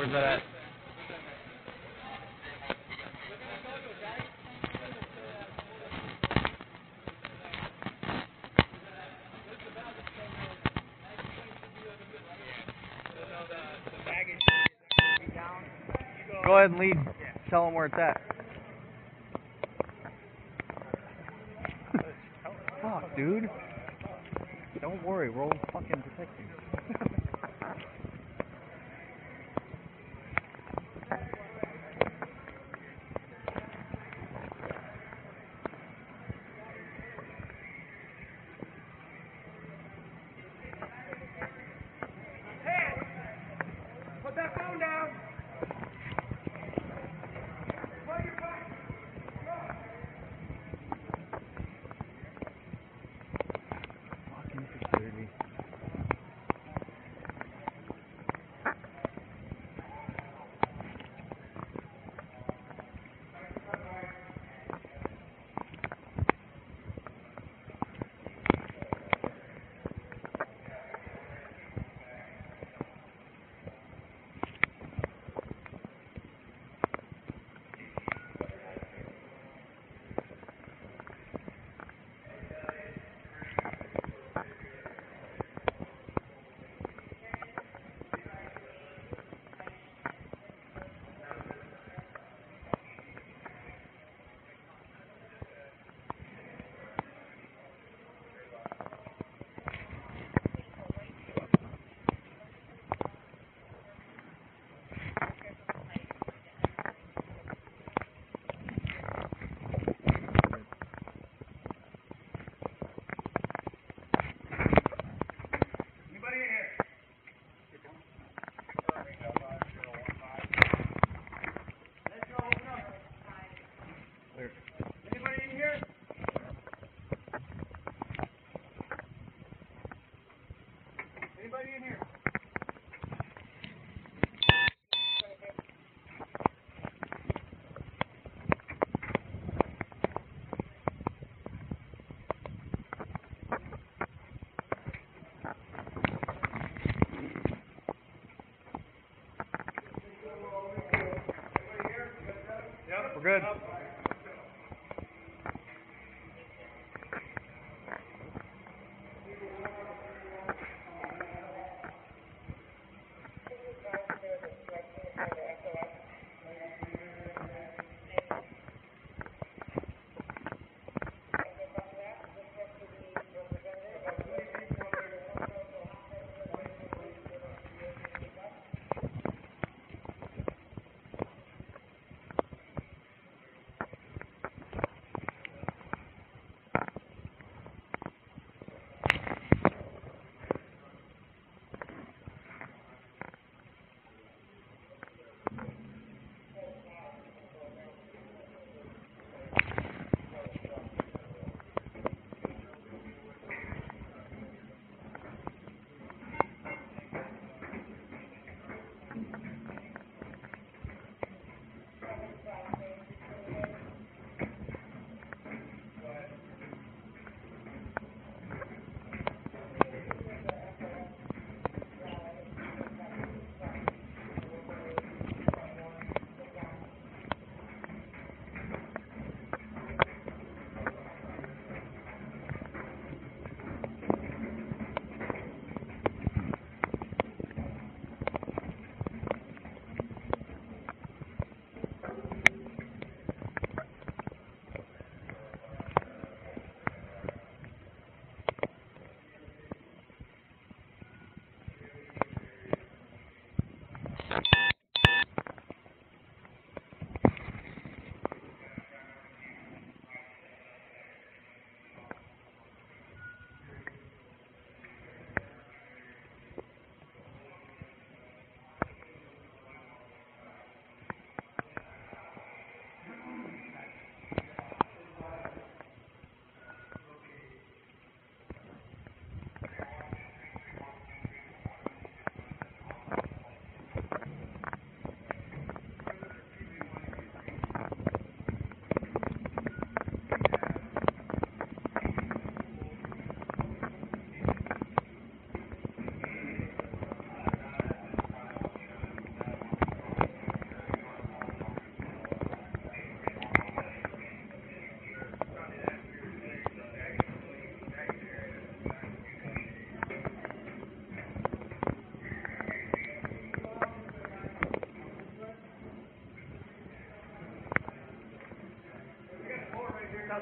Where's that at? Go ahead and lead. Tell them where it's at. Fuck, dude. Don't worry, we'll fucking protect We're good.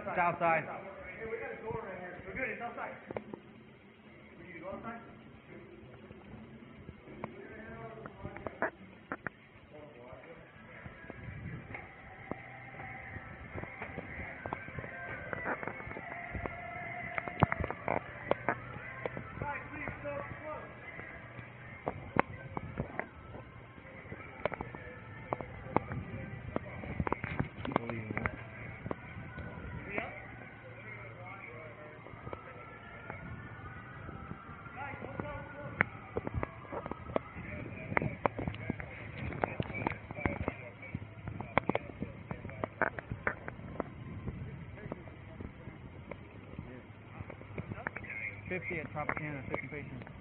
Outside. Hey, we got a door right here. We're good. It's outside. We need to go outside? 50 at Tropicana, 50 patients.